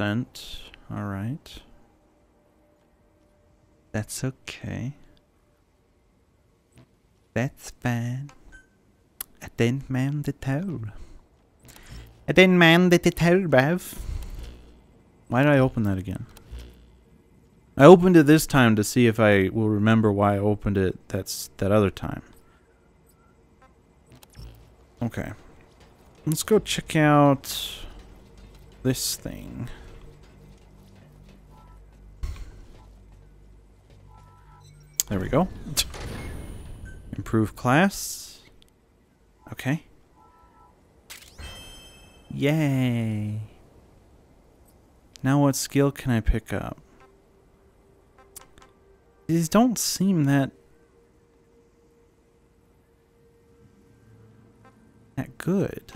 percent. All right. That's okay. That's fine. I didn't mind the toe. I didn't mind the toe, bruv. Why did I open that again? I opened it this time to see if I will remember why I opened it that's that other time. Okay. Let's go check out this thing. There we go. Improve class. Okay. Yay. Now what skill can I pick up? These don't seem that that good.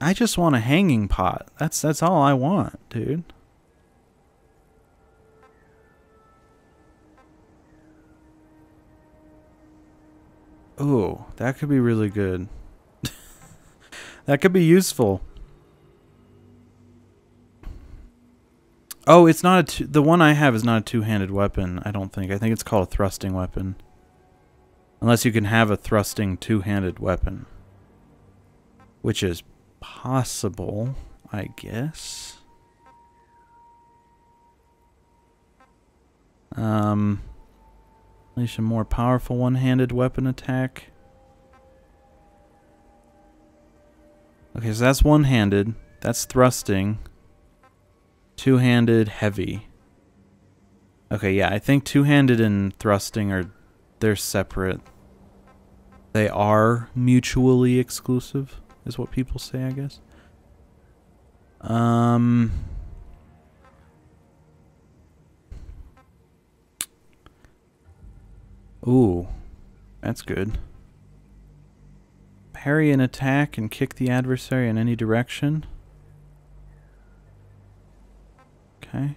I just want a hanging pot. That's that's all I want, dude. Ooh, that could be really good. that could be useful. Oh, it's not a two, the one I have is not a two-handed weapon. I don't think. I think it's called a thrusting weapon. Unless you can have a thrusting two-handed weapon, which is possible, I guess. Um, Unleash a more powerful one-handed weapon attack. Okay, so that's one-handed. That's thrusting. Two-handed, heavy. Okay, yeah, I think two-handed and thrusting are they're separate. They are mutually exclusive, is what people say, I guess. Um Ooh, that's good. Parry an attack and kick the adversary in any direction. Okay.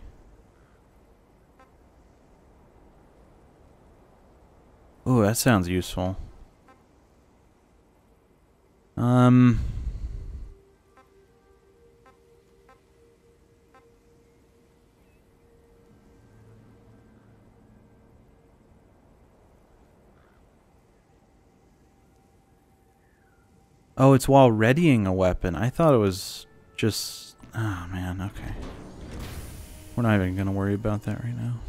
Ooh, that sounds useful. Um... Oh, it's while readying a weapon. I thought it was just... Oh, man, okay. We're not even going to worry about that right now.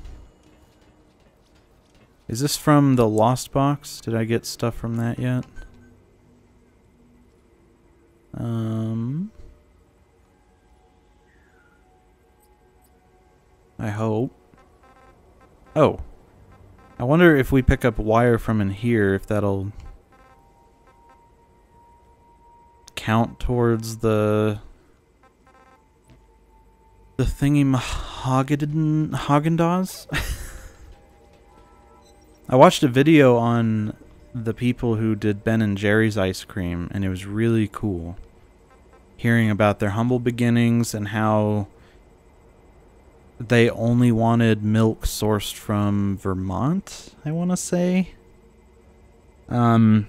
Is this from the Lost Box? Did I get stuff from that yet? Um... I hope. Oh. I wonder if we pick up wire from in here, if that'll count towards the the thingy Hagen Haagen-Dazs. I watched a video on the people who did Ben and Jerry's ice cream, and it was really cool hearing about their humble beginnings and how they only wanted milk sourced from Vermont, I want to say. Um,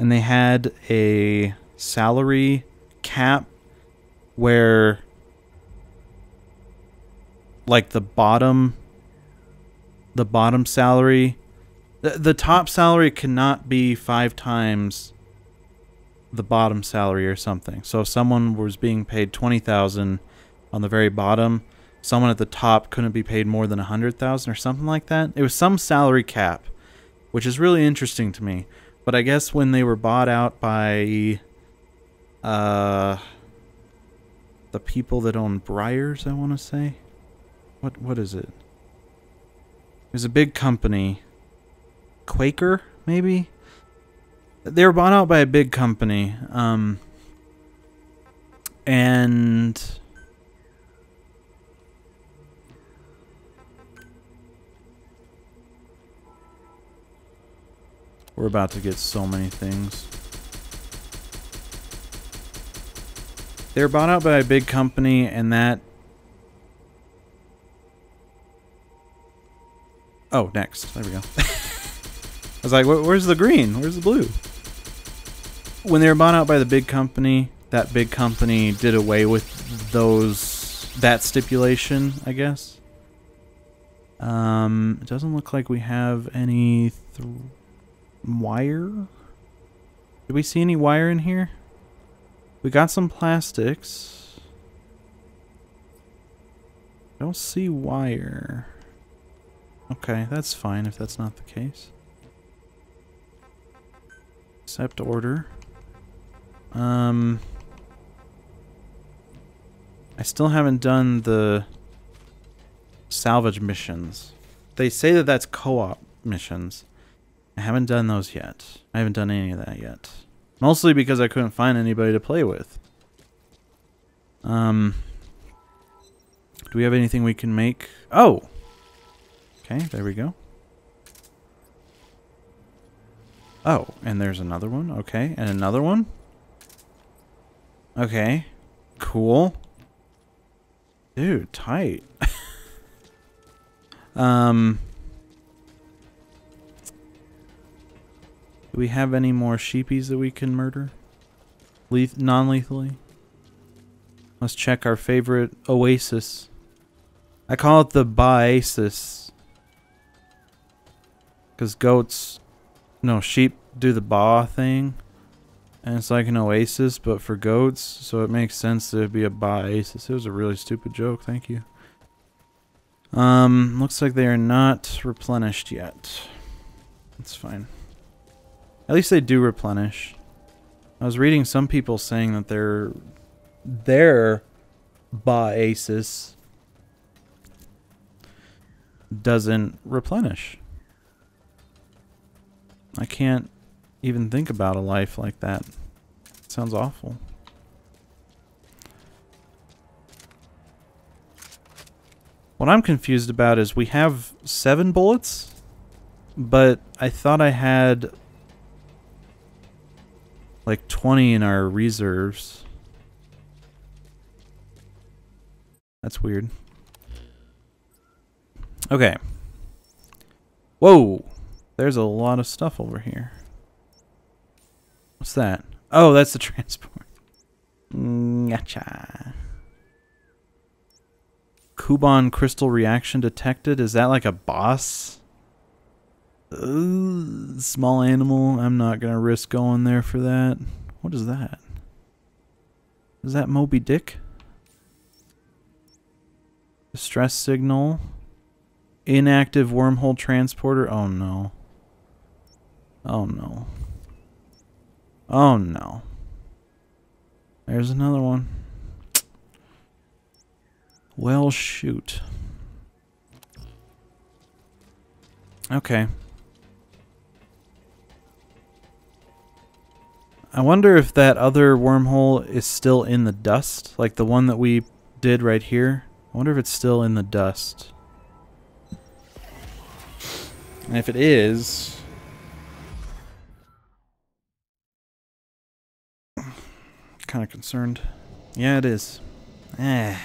and they had a salary cap where like the bottom the bottom salary the, the top salary cannot be five times the bottom salary or something. So if someone was being paid 20,000 on the very bottom, someone at the top couldn't be paid more than 100,000 or something like that. It was some salary cap, which is really interesting to me. But I guess when they were bought out by uh, the people that own Breyers, I want to say. What what is it? There's a big company, Quaker, maybe. They were bought out by a big company, um, and we're about to get so many things. They were bought out by a big company, and that... Oh, next. There we go. I was like, where's the green? Where's the blue? When they were bought out by the big company, that big company did away with those that stipulation, I guess. Um, it doesn't look like we have any wire. Did we see any wire in here? We got some plastics. I don't see wire. Okay, that's fine if that's not the case. Accept order. Um, I still haven't done the salvage missions. They say that that's co-op missions. I haven't done those yet. I haven't done any of that yet. Mostly because I couldn't find anybody to play with. Um, do we have anything we can make? Oh! Okay, there we go. Oh, and there's another one. Okay, and another one. Okay, cool. Dude, tight. um, do we have any more sheepies that we can murder? Le non-lethally? Let's check our favorite oasis. I call it the Baasis. Because goats no, sheep do the ba thing. And it's like an oasis, but for goats. So it makes sense to be a ba-asis. It was a really stupid joke. Thank you. Um, looks like they are not replenished yet. That's fine. At least they do replenish. I was reading some people saying that their their ba-asis doesn't replenish. I can't even think about a life like that. It sounds awful. What I'm confused about is we have seven bullets, but I thought I had like 20 in our reserves. That's weird. Okay. Whoa! There's a lot of stuff over here. What's that? Oh, that's the transport. Gotcha. Kuban crystal reaction detected. Is that like a boss? Uh, small animal. I'm not going to risk going there for that. What is that? Is that Moby Dick? Distress signal. Inactive wormhole transporter. Oh no. Oh no. Oh no. There's another one. Well, shoot. Okay. I wonder if that other wormhole is still in the dust, like the one that we did right here. I wonder if it's still in the dust. And if it is, kind of concerned. Yeah, it is. Eh.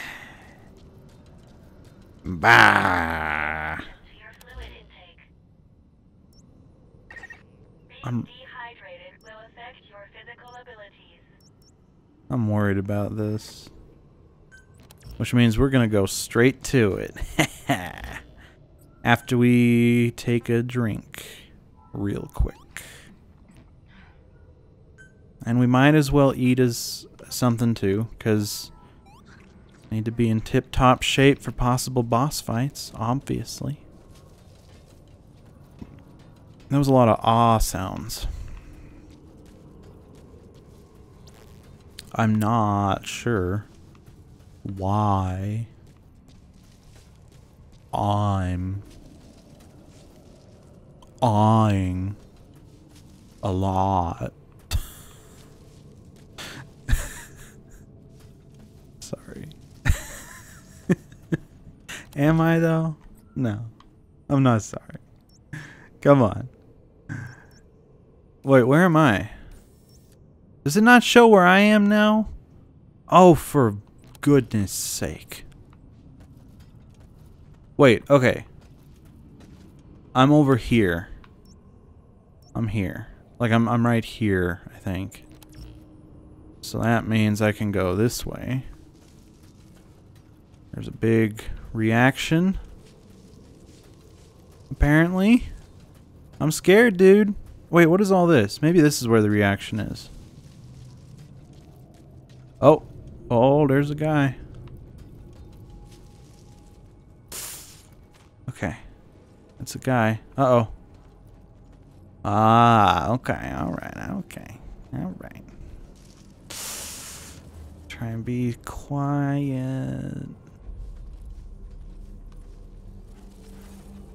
Bah. I'm, I'm worried about this. Which means we're going to go straight to it. After we take a drink real quick. And we might as well eat as something too, because need to be in tip-top shape for possible boss fights, obviously. There was a lot of ah sounds. I'm not sure why I'm awing a lot. Sorry. Am I though? No. I'm not sorry. Come on. Wait, where am I? Does it not show where I am now? Oh, for goodness sake. Wait, okay. I'm over here. I'm here. Like I'm I'm right here, I think. So that means I can go this way. There's a big reaction. Apparently. I'm scared, dude. Wait, what is all this? Maybe this is where the reaction is. Oh. Oh, there's a guy. Okay. That's a guy. Uh-oh. Ah, okay. All right. Okay. All right. Try and be quiet.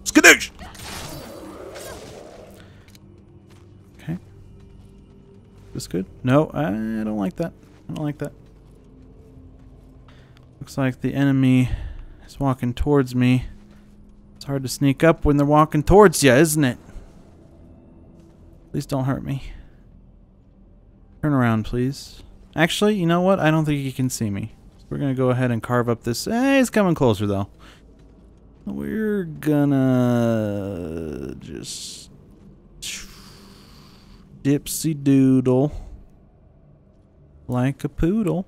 Skadoosh! Okay. This good? No, I don't like that. I don't like that. Looks like the enemy is walking towards me. It's hard to sneak up when they're walking towards you, isn't it? Please don't hurt me. Turn around, please. Actually, you know what? I don't think he can see me. We're going to go ahead and carve up this. Eh, he's coming closer, though. We're gonna just dipsy doodle like a poodle.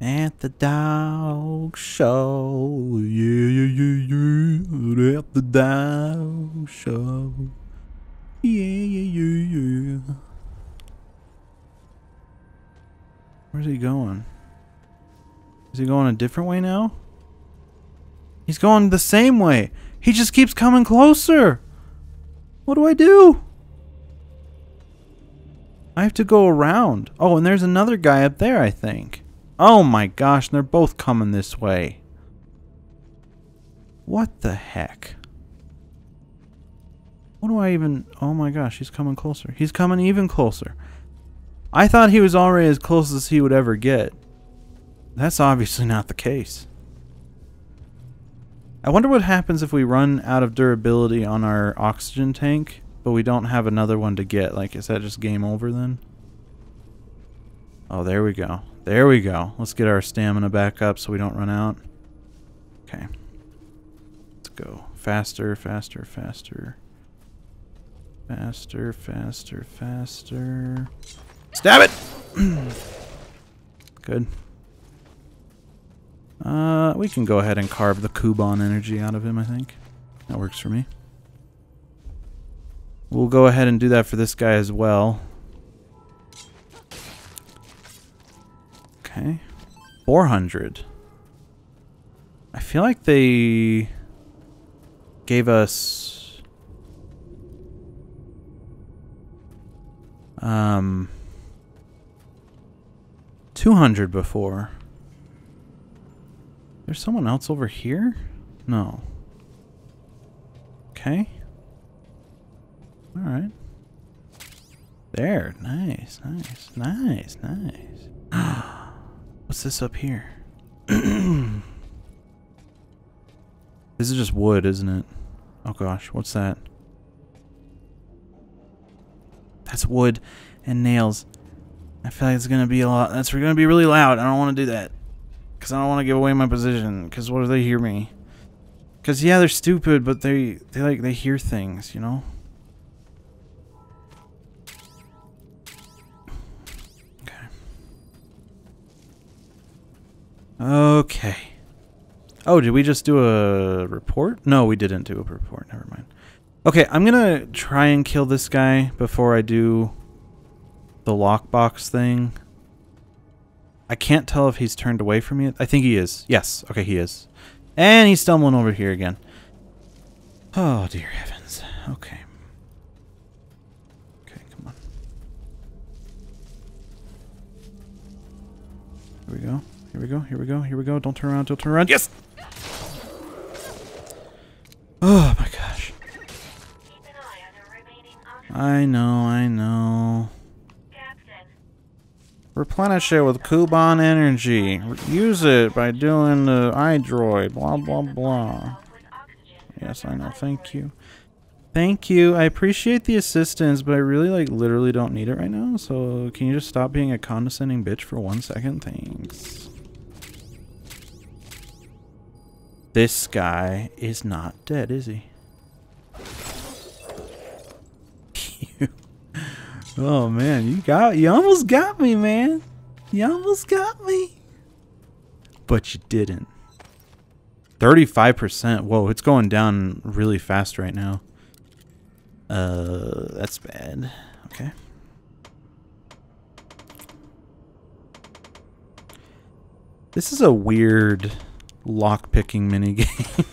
At the dog show, yeah, yeah, yeah, yeah. At the dog show, yeah, yeah, yeah, yeah. Where's he going? Is he going a different way now? He's going the same way. He just keeps coming closer. What do I do? I have to go around. Oh, and there's another guy up there, I think. Oh my gosh, they're both coming this way. What the heck? What do I even... Oh my gosh, he's coming closer. He's coming even closer. I thought he was already as close as he would ever get. That's obviously not the case. I wonder what happens if we run out of durability on our oxygen tank, but we don't have another one to get. Like, is that just game over then? Oh, there we go. There we go. Let's get our stamina back up so we don't run out. Okay. Let's go. Faster, faster, faster. Faster, faster, faster. Stab it! Good. Uh, we can go ahead and carve the Kuban energy out of him, I think. That works for me. We'll go ahead and do that for this guy as well. Okay. 400. I feel like they gave us um 200 before. There's someone else over here? No. Okay. Alright. There. Nice, nice, nice, nice. What's this up here? this is just wood, isn't it? Oh gosh, what's that? That's wood and nails. I feel like it's gonna be a lot. That's gonna be really loud. I don't want to do that. Because I don't want to give away my position. Because what if they hear me? Because, yeah, they're stupid, but they, they, like, they hear things, you know? Okay. Oh, did we just do a report? No, we didn't do a report. Never mind. Okay, I'm going to try and kill this guy before I do the lockbox thing. I can't tell if he's turned away from me. I think he is. Yes. Okay, he is. And he's stumbling over here again. Oh, dear heavens. Okay. Okay, come on. Here we go. Here we go. Here we go. Here we go. Don't turn around. Don't turn around. Yes! Oh, my gosh. I know, I know. Replenish it with Kuban energy. Use it by doing the iDroid. Blah, blah, blah. Yes, I know. Thank you. Thank you. I appreciate the assistance, but I really, like, literally don't need it right now. So can you just stop being a condescending bitch for one second? Thanks. This guy is not dead, is he? Oh man, you got you almost got me, man. You almost got me. But you didn't. 35%. Whoa, it's going down really fast right now. Uh, that's bad. Okay. This is a weird lock-picking minigame.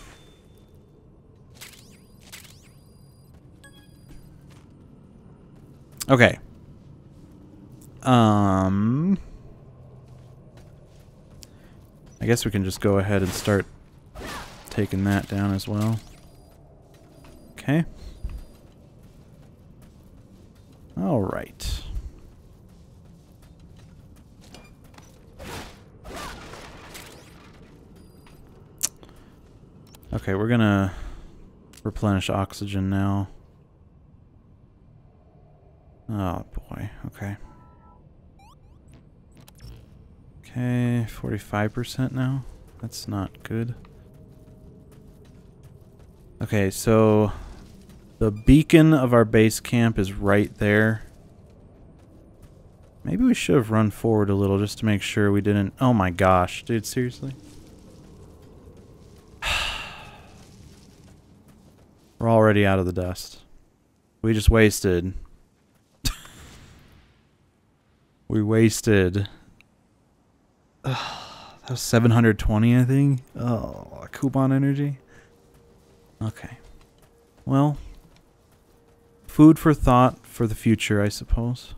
okay. Um... I guess we can just go ahead and start taking that down as well. Okay. All right. Okay, we're gonna replenish oxygen now. Oh boy, okay. Okay, 45% now. That's not good. Okay, so the beacon of our base camp is right there. Maybe we should have run forward a little just to make sure we didn't... Oh my gosh, dude, seriously? We're already out of the dust. We just wasted... we wasted that was 720, I think. Oh, Kuban energy. Okay. Well, food for thought for the future, I suppose.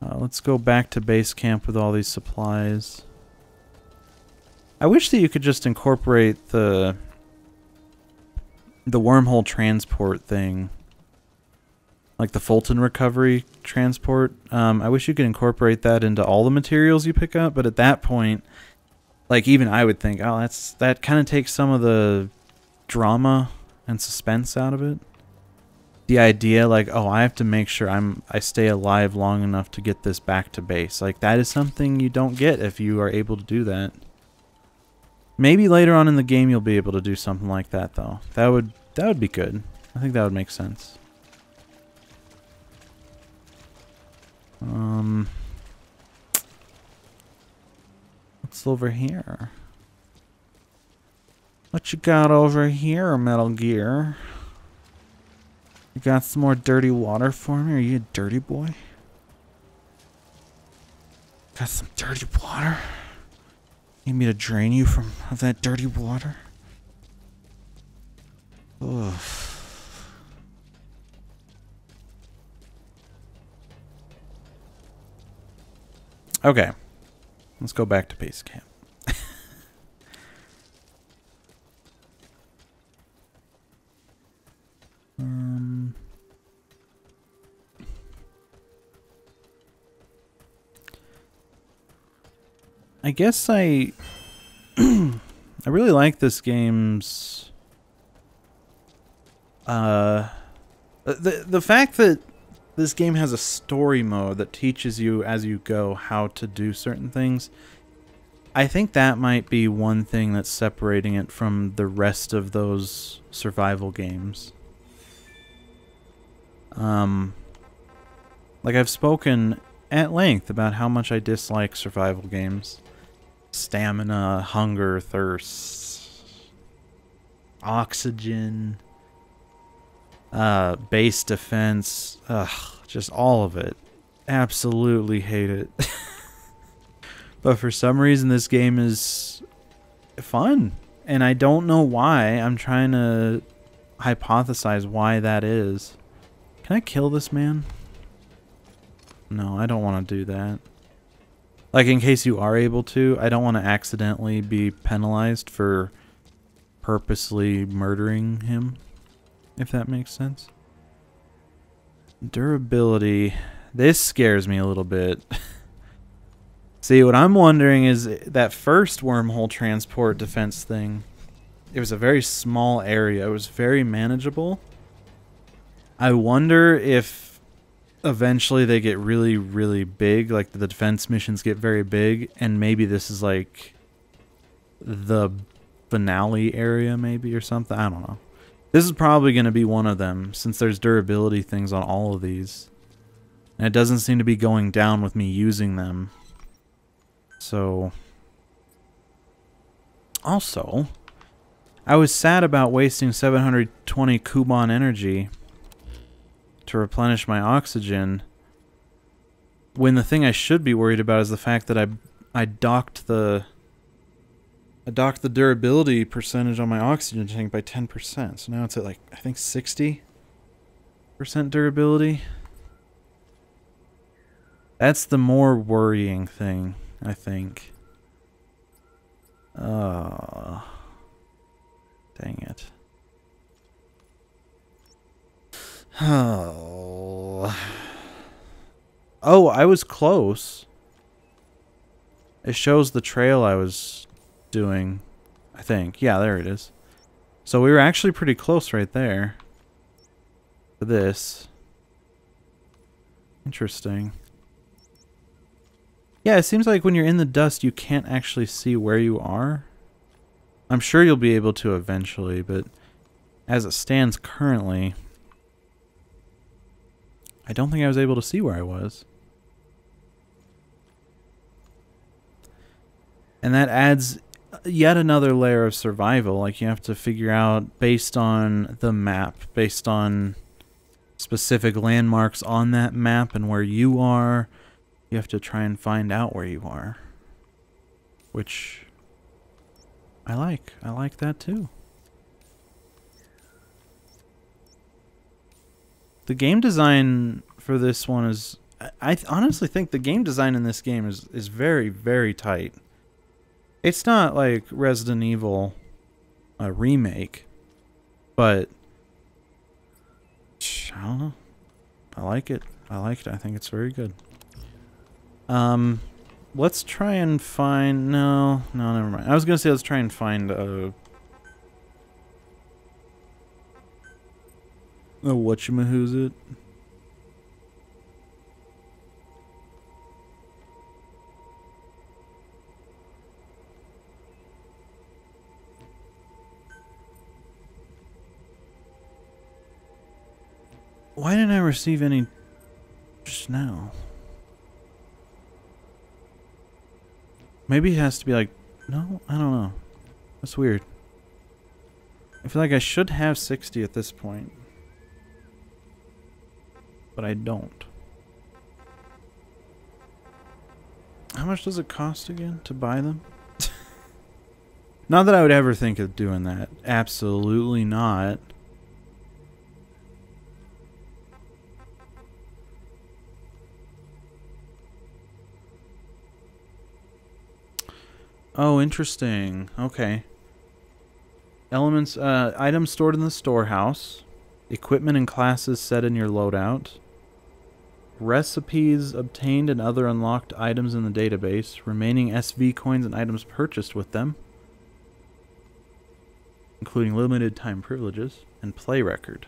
Uh, let's go back to base camp with all these supplies. I wish that you could just incorporate the the wormhole transport thing like the Fulton recovery transport. Um, I wish you could incorporate that into all the materials you pick up, but at that point, like even I would think, oh, that's that kind of takes some of the drama and suspense out of it. The idea, like, oh, I have to make sure I'm I stay alive long enough to get this back to base. Like that is something you don't get if you are able to do that. Maybe later on in the game you'll be able to do something like that though. That would that would be good. I think that would make sense. Um, what's over here? What you got over here, Metal Gear? You got some more dirty water for me? Are you a dirty boy? Got some dirty water? Need me to drain you from of that dirty water? Ugh. Okay. Let's go back to base camp. um, I guess I I really like this game's uh the the fact that this game has a story mode that teaches you as you go how to do certain things. I think that might be one thing that's separating it from the rest of those survival games. Um, like I've spoken at length about how much I dislike survival games. Stamina, hunger, thirst, oxygen, uh, base defense, ugh, just all of it. Absolutely hate it. but for some reason, this game is fun. And I don't know why. I'm trying to hypothesize why that is. Can I kill this man? No, I don't want to do that. Like, in case you are able to, I don't want to accidentally be penalized for purposely murdering him if that makes sense. Durability. This scares me a little bit. See, what I'm wondering is eh, that first wormhole transport defense thing, it was a very small area. It was very manageable. I wonder if eventually they get really, really big, like the defense missions get very big, and maybe this is like the finale area, maybe, or something. I don't know. This is probably going to be one of them, since there's durability things on all of these. And it doesn't seem to be going down with me using them. So... Also, I was sad about wasting 720 Kuban energy to replenish my oxygen when the thing I should be worried about is the fact that I I docked the I docked the durability percentage on my oxygen tank by 10%. So now it's at like I think 60% durability. That's the more worrying thing, I think. Oh. Dang it. Oh. Oh, I was close. It shows the trail I was doing, I think. Yeah, there it is. So we were actually pretty close right there. For this. Interesting. Yeah, it seems like when you're in the dust, you can't actually see where you are. I'm sure you'll be able to eventually, but as it stands currently, I don't think I was able to see where I was. And that adds yet another layer of survival. Like you have to figure out based on the map, based on specific landmarks on that map and where you are, you have to try and find out where you are. Which I like. I like that too. The game design for this one is I th honestly think the game design in this game is is very very tight. It's not like Resident Evil a remake, but I don't know. I like it. I like it. I think it's very good. Um let's try and find no, no, never mind. I was to say let's try and find a Uh, oh, whatchamahoo's it? Why didn't I receive any just now? Maybe it has to be like... No? I don't know. That's weird. I feel like I should have 60 at this point but I don't. How much does it cost again to buy them? not that I would ever think of doing that. Absolutely not. Oh, interesting. Okay. Elements, uh, items stored in the storehouse. Equipment and classes set in your loadout recipes obtained and other unlocked items in the database, remaining SV coins and items purchased with them, including limited time privileges, and play record.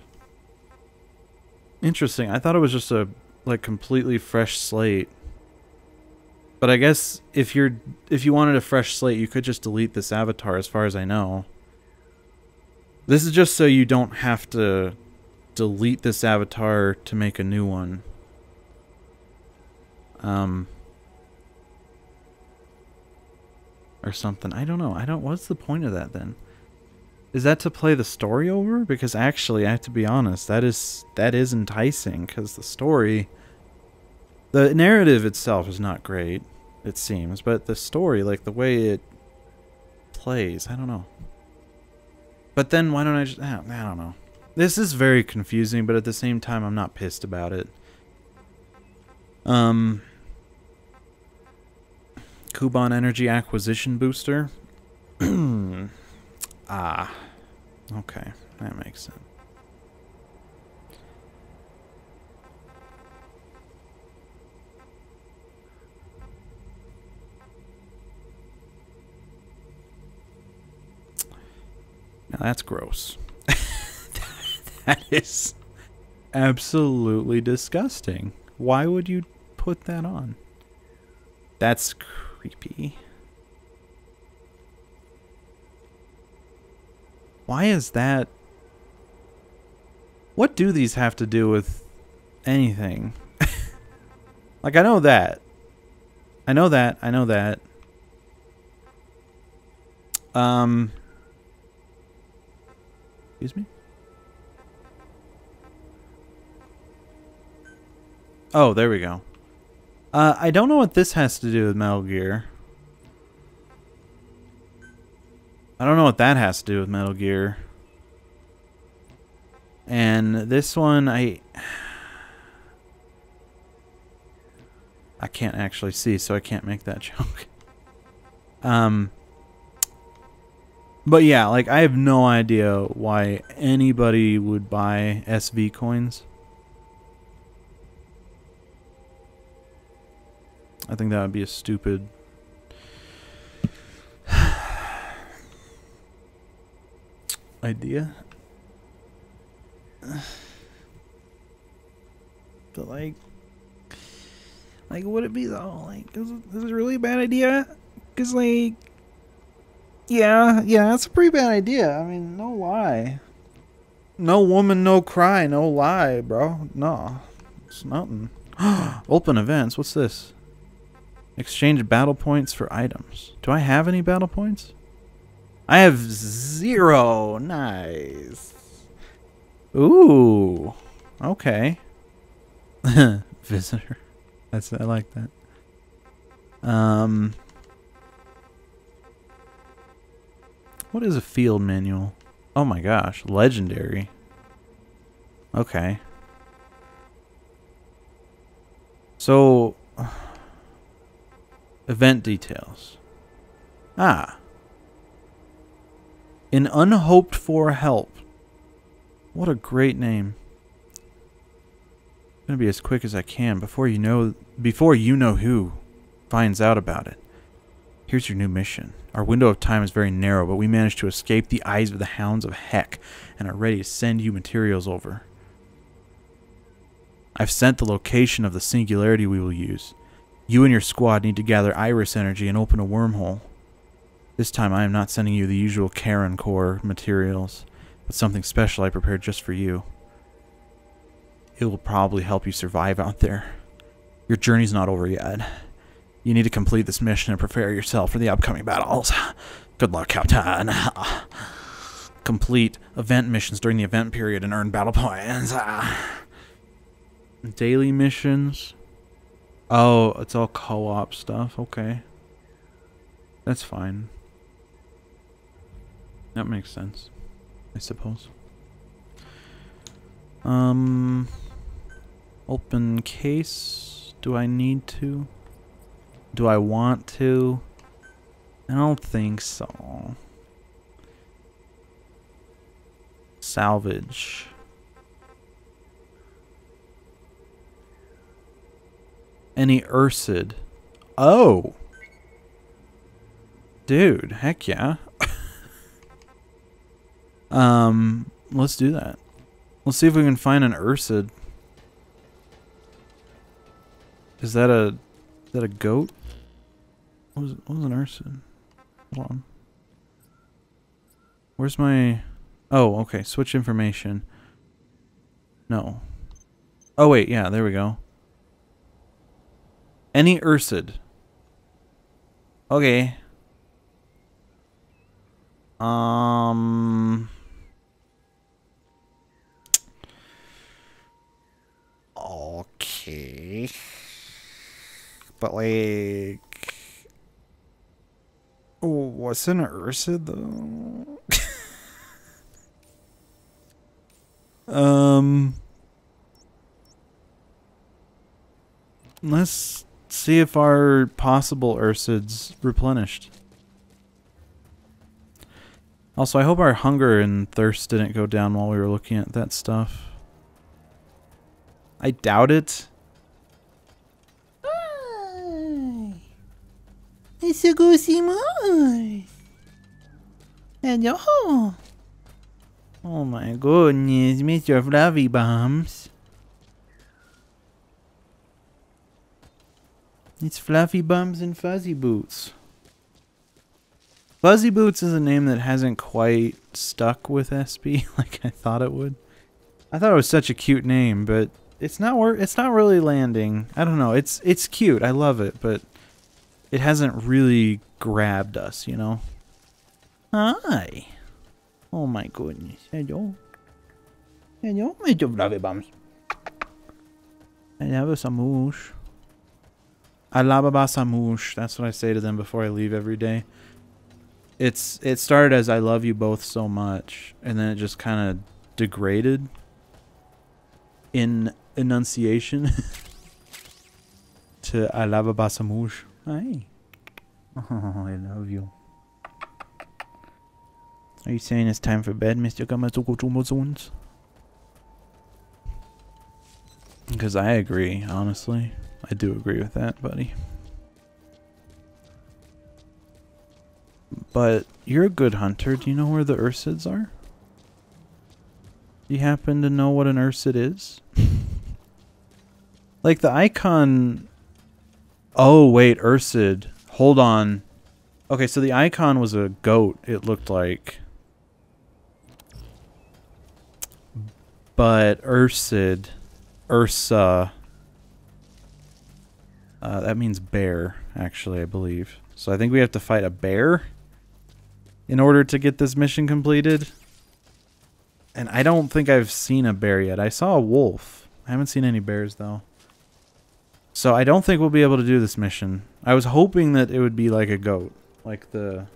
Interesting. I thought it was just a like completely fresh slate. But I guess if you're if you wanted a fresh slate, you could just delete this avatar as far as I know. This is just so you don't have to delete this avatar to make a new one. Um, or something. I don't know. I don't. What's the point of that then? Is that to play the story over? Because actually, I have to be honest. That is that is enticing because the story, the narrative itself is not great. It seems, but the story, like the way it plays, I don't know. But then why don't I just? I don't know. This is very confusing, but at the same time, I'm not pissed about it. Um, Kuban Energy Acquisition Booster. ah. Okay, that makes sense. Now that's gross. that is absolutely disgusting. Why would you put that on? That's creepy. Why is that What do these have to do with anything? like, I know that. I know that. I know that. Um. Excuse me? Oh, there we go. Uh, I don't know what this has to do with Metal Gear. I don't know what that has to do with Metal Gear. And this one, I... I can't actually see, so I can't make that joke. um... But yeah, like, I have no idea why anybody would buy SV coins. I think that would be a stupid idea. But like, like, would it be though? Like, this is it, is it really a bad idea? Cause like, yeah, yeah, that's a pretty bad idea. I mean, no lie. No woman, no cry, no lie, bro. No, it's nothing. Open events. What's this? Exchange battle points for items. Do I have any battle points? I have zero. Nice. Ooh. Okay. Visitor. That's I like that. Um What is a field manual? Oh my gosh, legendary. Okay. So event details. Ah. An unhoped for help. What a great name. I'm gonna be as quick as I can before you know before you know who finds out about it. Here's your new mission. Our window of time is very narrow, but we managed to escape the eyes of the hounds of heck and are ready to send you materials over. I've sent the location of the singularity we will use. You and your squad need to gather iris energy and open a wormhole. This time I am not sending you the usual Charon core materials, but something special I prepared just for you. It will probably help you survive out there. Your journey's not over yet. You need to complete this mission and prepare yourself for the upcoming battles. Good luck, Captain. Complete event missions during the event period and earn battle points. Daily missions. Oh, it's all co-op stuff. Okay. That's fine. That makes sense, I suppose. Um, open case. Do I need to? Do I want to? I don't think so. Salvage. Any Ursid. Oh. Dude, heck yeah. Um, let's do that. Let's see if we can find an Ursid. Is that a is that a goat? What was, what was an Ursid? Hold on. Where's my... Oh, okay. Switch information. No. Oh, wait. Yeah, there we go. Any Ursid. Okay. Um... Okay. But like oh, what's an Ursid though? um Let's see if our possible Ursid's replenished. Also, I hope our hunger and thirst didn't go down while we were looking at that stuff. I doubt it. It's a go see more. Hello. Oh. oh my goodness, Mr. Fluffy Bums. It's Fluffy Bums and Fuzzy Boots. Fuzzy Boots is a name that hasn't quite stuck with SB like I thought it would. I thought it was such a cute name, but it's not wor- it's not really landing. I don't know. It's it's cute. I love it, but it hasn't really grabbed us, you know. Hi. Oh my goodness. Hello. Hello, Mr. Fluffy Bums. I have a samoosh. I love. That's what I say to them before I leave every day. It's it started as I love you both so much, and then it just kind of degraded in enunciation to I love a samoosh. Hi. Oh, I love you. Are you saying it's time for bed, Mr. Gamazukuchumuzuns? Because I agree, honestly. I do agree with that, buddy. But you're a good hunter. Do you know where the Ursids are? Do you happen to know what an Ursid is? like the icon... Oh, wait, Ursid. Hold on. Okay, so the icon was a goat, it looked like. But Ursid... Ursa... Uh, that means bear, actually, I believe. So I think we have to fight a bear in order to get this mission completed. And I don't think I've seen a bear yet. I saw a wolf. I haven't seen any bears, though. So I don't think we'll be able to do this mission. I was hoping that it would be like a goat. Like the...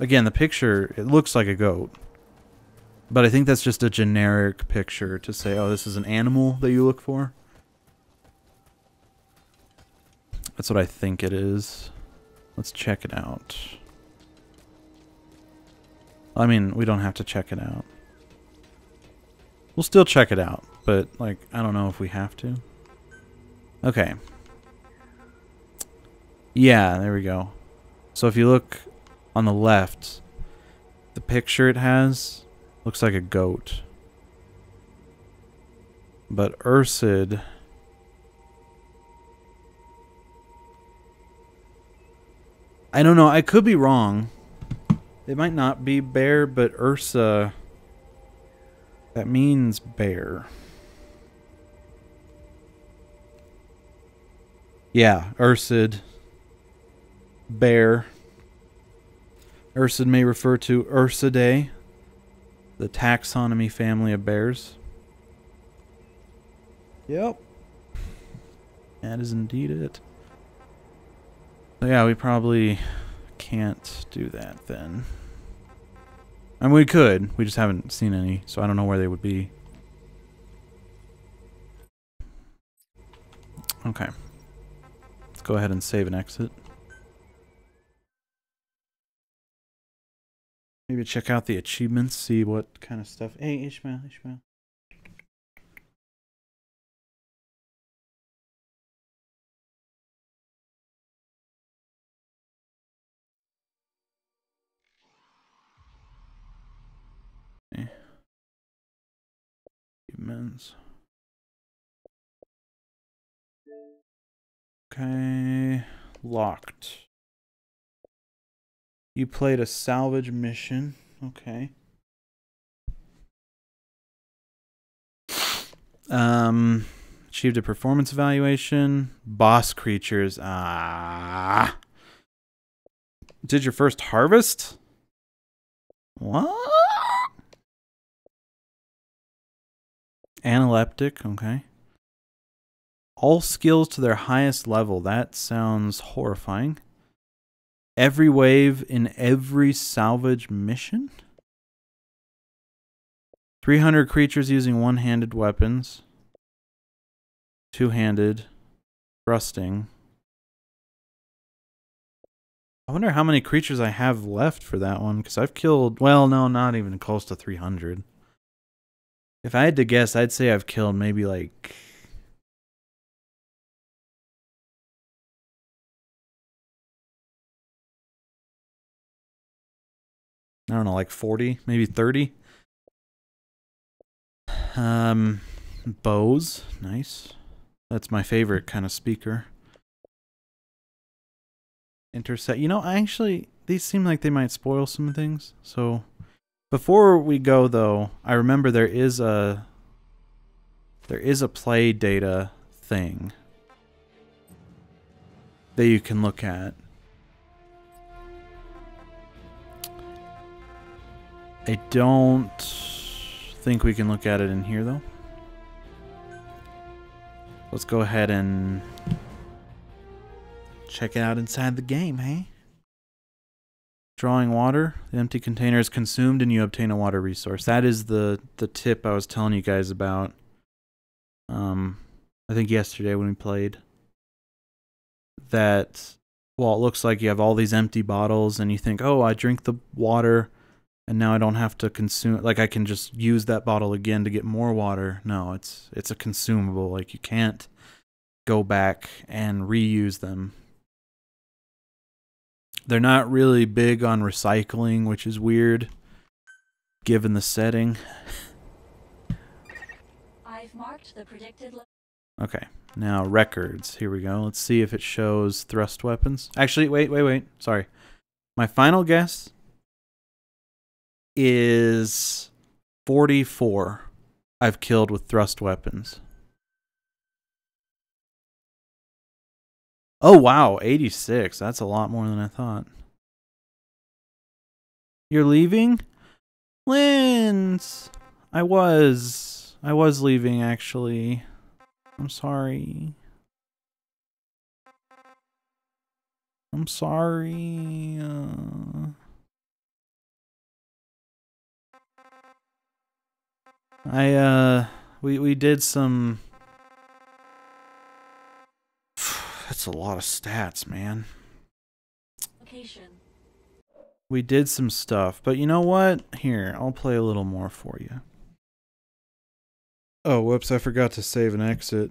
Again, the picture, it looks like a goat. But I think that's just a generic picture to say, oh, this is an animal that you look for. That's what I think it is. Let's check it out. I mean, we don't have to check it out. We'll still check it out, but, like, I don't know if we have to. Okay. Yeah, there we go. So if you look on the left, the picture it has looks like a goat. But Ursid... I don't know. I could be wrong. It might not be bear, but Ursa... That means bear. Yeah, Ursid. Bear. Ursid may refer to Ursidae, the taxonomy family of bears. Yep. That is indeed it. Yeah, we probably can't do that then. I mean, we could. We just haven't seen any, so I don't know where they would be. Okay. Let's go ahead and save and exit. Maybe check out the achievements, see what kind of stuff. Hey, Ishmael, Ishmael. Achievements. Okay. Locked. You played a salvage mission. Okay. Um, achieved a performance evaluation. Boss creatures. Ah. Did your first harvest? What? Analeptic. Okay. All skills to their highest level. That sounds horrifying. Every wave in every salvage mission? 300 creatures using one handed weapons. Two handed. Thrusting. I wonder how many creatures I have left for that one, because I've killed, well, no, not even close to 300. If I had to guess, I'd say I've killed maybe like I don't know, like 40, maybe 30. Um, Bose, nice. That's my favorite kind of speaker. Intercept. You know, I actually, these seem like they might spoil some things. So, before we go, though, I remember there is a there is a play data thing that you can look at. I don't think we can look at it in here though. Let's go ahead and check it out inside the game, hey? Drawing water, the empty container is consumed and you obtain a water resource. That is the the tip I was telling you guys about. Um I think yesterday when we played that well, it looks like you have all these empty bottles and you think, "Oh, I drink the water and now I don't have to consume like I can just use that bottle again to get more water." No, it's it's a consumable. Like you can't go back and reuse them. They're not really big on recycling, which is weird given the setting. I've marked the predicted Okay, now records. Here we go. Let's see if it shows thrust weapons. Actually, wait, wait, wait. Sorry. My final guess is 44 I've killed with thrust weapons. Oh, wow. 86. That's a lot more than I thought. You're leaving? Lins! I was. I was leaving, actually. I'm sorry. I'm sorry. Uh... I uh we we did some That's a lot of stats, man. location. We did some stuff, but you know what? Here, I'll play a little more for you. Oh, whoops, I forgot to save and exit.